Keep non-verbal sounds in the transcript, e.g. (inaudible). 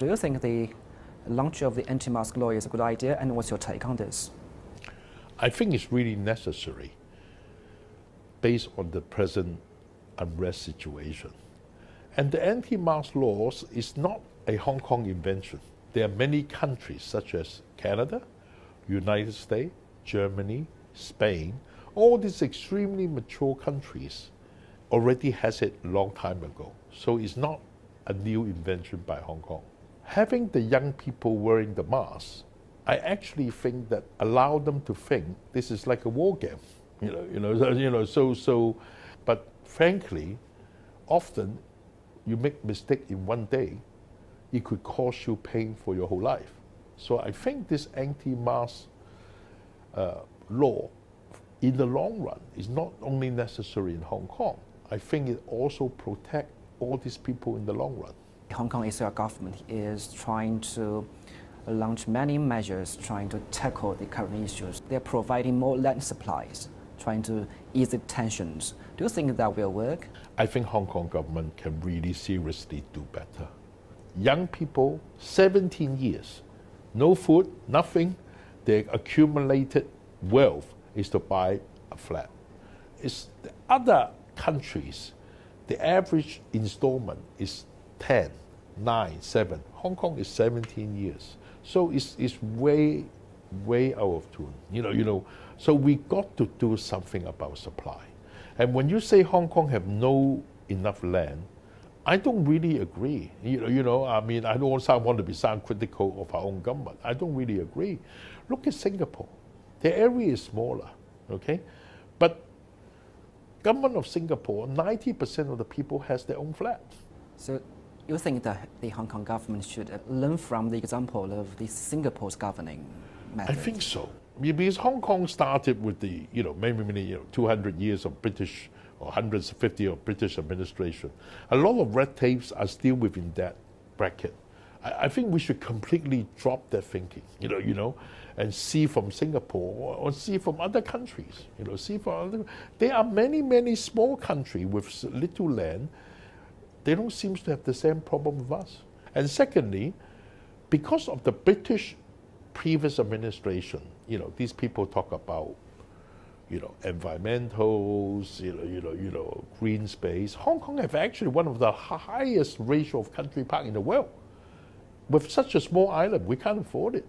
Do you think the launch of the anti-mask law is a good idea, and what's your take on this? I think it's really necessary based on the present unrest situation. And the anti-mask laws is not a Hong Kong invention. There are many countries such as Canada, United States, Germany, Spain, all these extremely mature countries already has it long time ago. So it's not a new invention by Hong Kong. Having the young people wearing the mask, I actually think that allow them to think this is like a war game. You know, you know, (laughs) you know. So, so, but frankly, often you make mistake in one day, it could cause you pain for your whole life. So I think this anti-mask uh, law, in the long run, is not only necessary in Hong Kong. I think it also protect all these people in the long run. Hong Kong SAR government is trying to launch many measures trying to tackle the current issues. They're providing more land supplies, trying to ease the tensions. Do you think that will work? I think Hong Kong government can really seriously do better. Young people, 17 years, no food, nothing, their accumulated wealth is to buy a flat. It's the other countries, the average installment is 10, 9, 7. Hong Kong is 17 years. So it's, it's way, way out of tune. You know, you know, so we got to do something about supply. And when you say Hong Kong have no enough land, I don't really agree. You know, you know, I mean, I don't want to be sound critical of our own government. I don't really agree. Look at Singapore. The area is smaller, okay? But government of Singapore, 90% of the people has their own flat. So you think that the Hong Kong government should learn from the example of the Singapore's governing method? I think so. Because Hong Kong started with the, you know, many, many, you know, 200 years of British or 150 of British administration. A lot of red tapes are still within that bracket. I, I think we should completely drop that thinking, you know, you know, and see from Singapore or, see from other countries, you know, see from other. There are many, many small countries with little land. They don't seem to have the same problem with us. And secondly, because of the British previous administration, you know, these people talk about you know, environmentals, you know, you know, you know, green space. Hong Kong have actually one of the highest ratio of country park in the world. With such a small island, we can't afford it.